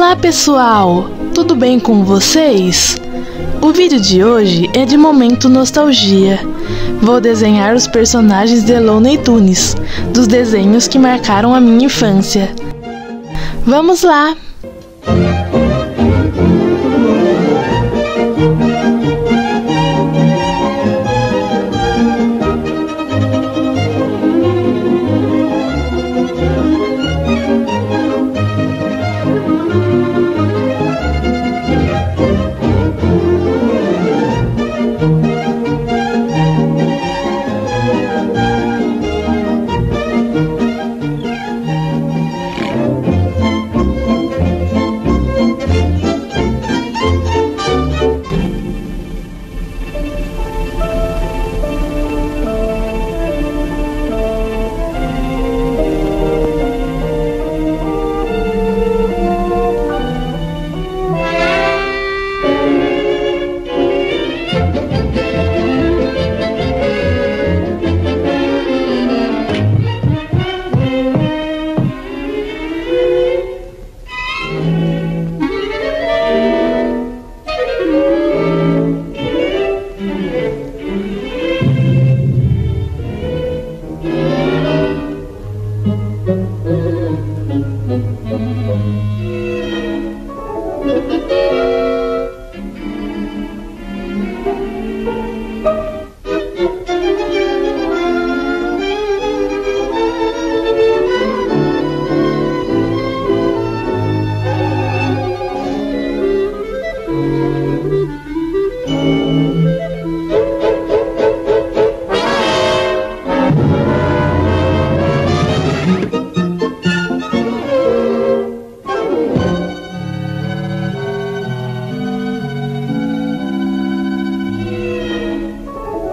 Olá pessoal, tudo bem com vocês? O vídeo de hoje é de momento nostalgia. Vou desenhar os personagens de Looney Tunes, dos desenhos que marcaram a minha infância. Vamos lá!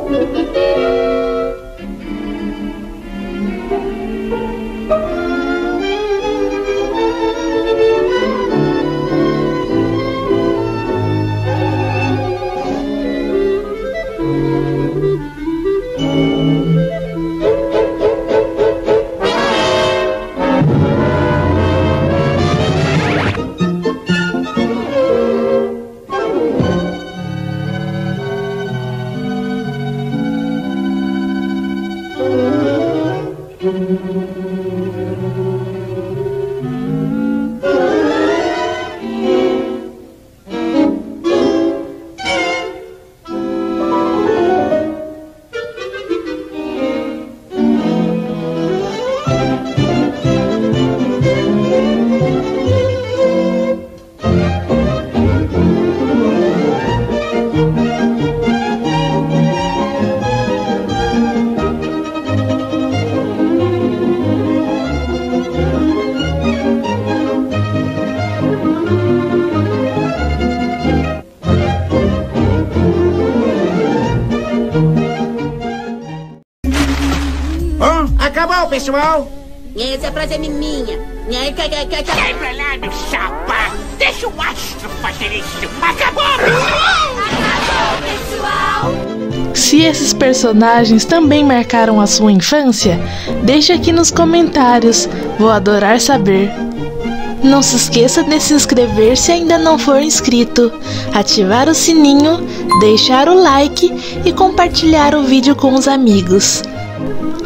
Thank Acabou, pessoal! Essa frase é minha. Sai pra lá, meu chapa! Deixa o astro fazer isso! Acabou, pessoal! Acabou, pessoal! Se esses personagens também marcaram a sua infância, deixe aqui nos comentários. Vou adorar saber. Não se esqueça de se inscrever se ainda não for inscrito, ativar o sininho, deixar o like e compartilhar o vídeo com os amigos.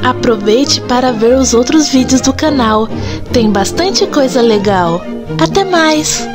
Aproveite para ver os outros vídeos do canal, tem bastante coisa legal. Até mais!